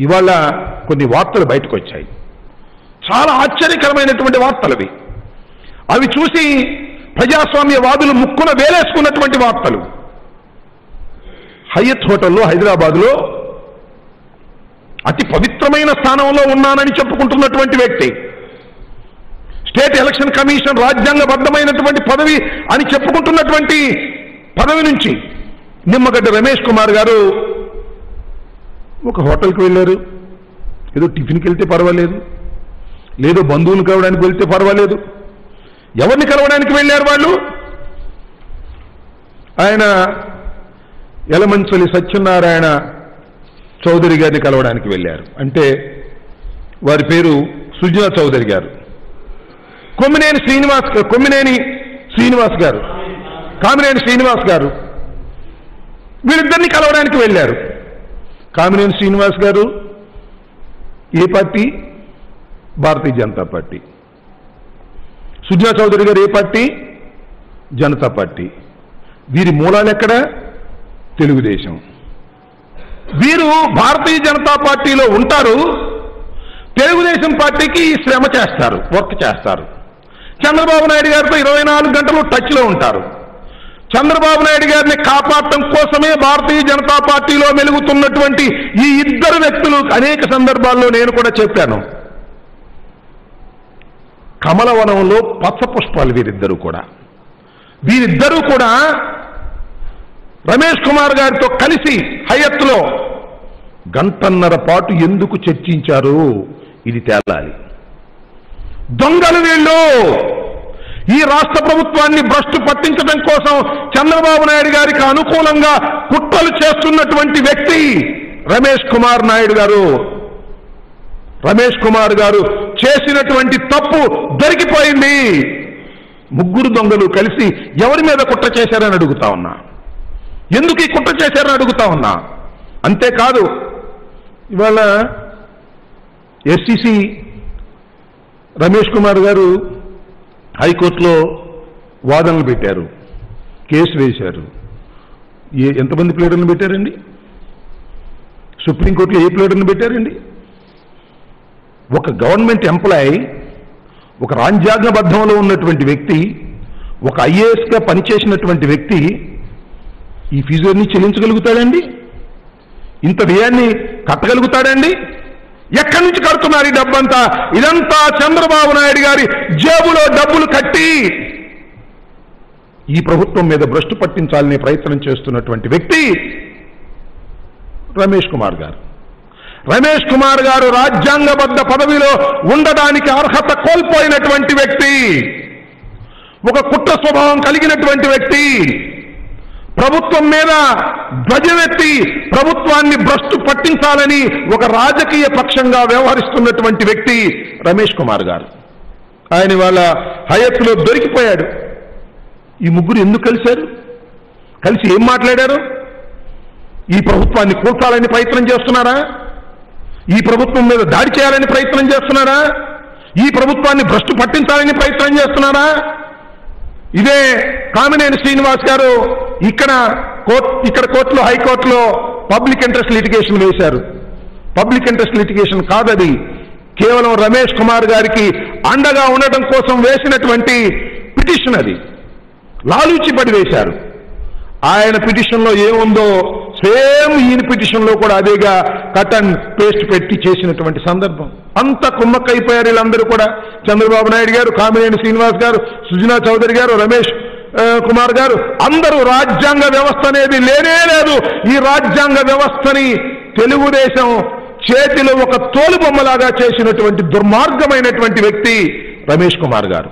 ఇవాళ కొన్ని వార్తలు బయటకు వచ్చాయి. చాలా ఆశ్చర్యకరమైనటువంటి వార్తలు అవి. అవి చూసి ప్రజాస్వామ్యవాదులు ముక్కున వేలేసుకున్నటువంటి వార్తలు. హయత్ హోటల్లో హైదరాబాద్లో అతి పవిత్రమైన స్థానంలో ఉన్నానని చెప్పుకుంటున్నటువంటి వ్యక్తి స్టేట్ ఎలక్షన్ కమిషన్ రాజ్యాంగబద్ధమైనటువంటి పదవి అని చెప్పుకుంటున్నటువంటి పదవి నుంచి నిమ్మగడ్డ రమేష్ కుమార్ గారు ఒక హోటల్కి వెళ్ళారు. ఏదో టిఫిన్కి వెళ్తే పర్వాలేదు. లేదో బంధువులు కలవడానికి వెళ్తే పర్వాలేదు. ఎవరిని కలవడానికి వెళ్ళారు వాళ్ళు? ఆయన యలమంచలి సత్యనారాయణ చౌదరి గారిని కలవడానికి వెళ్ళారు. అంటే వారి పేరు సుజనా చౌదరి గారు. కొమ్మినేని శ్రీనివాస్ కొమ్మినేని శ్రీనివాస్ గారు. కామినేని శ్రీనివాస్ గారు. వీళ్ళిద్దరిని కలవడానికి వెళ్ళారు. కామినేని శ్రీనివాస్ గారు ఏ పార్టీ భారతీయ జనతా పార్టీ. సుజనా చౌదరి గారు ఏ పార్టీ? జనతా పార్టీ. వీరి మూలాలు ఎక్కడ? తెలుగుదేశం. వీరు భారతీయ జనతా పార్టీలో ఉంటారు తెలుగుదేశం పార్టీకి శ్రమ చేస్తారు వర్క్ చేస్తారు. చంద్రబాబు నాయుడు గారితో ఇరవై నాలుగు గంటలు టచ్లో ఉంటారు. చంద్రబాబు నాయుడు గారిని కాపాడటం కోసమే భారతీయ జనతా పార్టీలో మెలుగుతున్నటువంటి ఈ ఇద్దరు వ్యక్తులు అనేక సందర్భాల్లో నేను కూడా చెప్పాను. కమలవనంలో పచ్చ పుష్పాలు వీరిద్దరూ కూడా. వీరిద్దరూ కూడా రమేష్ కుమార్ గారితో కలిసి హయత్లో గంటన్నర పాటు ఎందుకు చర్చించారు? ఇది తేలాలి. దొంగలు వీళ్ళు! ఈ రాష్ట్ర ప్రభుత్వాన్ని భ్రష్టు పట్టించడం కోసం చంద్రబాబు నాయుడు గారికి అనుకూలంగా కుట్రలు చేస్తున్నటువంటి వ్యక్తి రమేష్ కుమార్ నాయుడు గారు. రమేష్ కుమార్ గారు చేసినటువంటి తప్పు దొరికిపోయింది. ముగ్గురు దొంగలు కలిసి ఎవరి మీద కుట్ర చేశారని అడుగుతా ఉన్నా. ఎందుకు ఈ కుట్ర చేశారని అడుగుతా ఉన్నా. అంతేకాదు ఇవాళ ఎస్సిసి రమేష్ కుమార్ గారు హైకోర్టులో వాదనలు పెట్టారు కేసు వేశారు. ఏ ఎంతమంది ప్లేడర్లు పెట్టారండి? సుప్రీంకోర్టులో ఏ ప్లేడర్ని పెట్టారండి? ఒక గవర్నమెంట్ ఎంప్లాయ్ ఒక రాజ్యాంగబద్ధంలో ఉన్నటువంటి వ్యక్తి ఒక ఐఏఎస్గా పనిచేసినటువంటి వ్యక్తి ఈ ఫీజులన్నీ చెల్లించగలుగుతాడండి? ఇంత వ్యయాన్ని కట్టగలుగుతాడండి? ఎక్కడి నుంచి కడుతున్నారు ఈ డబ్బంతా? ఇదంతా చంద్రబాబు నాయుడు గారి జేబులో డబ్బులు కట్టి ఈ ప్రభుత్వం మీద భ్రష్టు పట్టించాలనే ప్రయత్నం చేస్తున్నటువంటి వ్యక్తి రమేష్ కుమార్ గారు. రమేష్ కుమార్ గారు రాజ్యాంగబద్ధ పదవిలో ఉండడానికి అర్హత కోల్పోయినటువంటి వ్యక్తి. ఒక కుట్ర స్వభావం కలిగినటువంటి వ్యక్తి. ప్రభుత్వం మీద ధ్వజమెత్తి ప్రభుత్వాన్ని భ్రష్టు పట్టించాలని ఒక రాజకీయ పక్షంగా వ్యవహరిస్తున్నటువంటి వ్యక్తి రమేష్ కుమార్ గారు. ఆయన వాళ్ళ హయత్తులో దొరికిపోయాడు. ఈ ముగ్గురు ఎందుకు కలిశారు? కలిసి ఏం మాట్లాడారు? ఈ ప్రభుత్వాన్ని కూల్చాలని ప్రయత్నం చేస్తున్నారా? ఈ ప్రభుత్వం మీద దాడి చేయాలని ప్రయత్నం చేస్తున్నారా? ఈ ప్రభుత్వాన్ని భ్రష్టు పట్టించాలని ప్రయత్నం చేస్తున్నారా? ఇదే కామినేని శ్రీనివాస్ గారు ఇక్కడ కోర్ట్ ఇక్కడ కోర్టులో హైకోర్టులో పబ్లిక్ ఇంట్రెస్ట్ లిటిగేషన్ వేశారు. పబ్లిక్ ఇంట్రెస్ట్ లిటిగేషన్ కాదది. కేవలం రమేష్ కుమార్ గారికి అండగా ఉండటం కోసం వేసినటువంటి పిటిషన్ అది. లాలూచి పడి వేశారు. ఆయన పిటిషన్లో ఏముందో సేమ్ ఈయన పిటిషన్లో కూడా అదేగా కట్ అండ్ పేస్ట్ పెట్టి చేసినటువంటి సందర్భం. అంత కుమ్మక్కైపోయారు వీళ్ళందరూ కూడా. చంద్రబాబు నాయుడు గారు కామినేని శ్రీనివాస్ గారు సుజనా చౌదరి గారు రమేష్ కుమార్ గారు అందరూ రాజ్యాంగ వ్యవస్థ అనేది లేనే లేదు. ఈ రాజ్యాంగ వ్యవస్థని తెలుగుదేశం చేతిలో ఒక తోలుబొమ్మలాగా చేసినటువంటి దుర్మార్గమైనటువంటి వ్యక్తి రమేష్ కుమార్ గారు.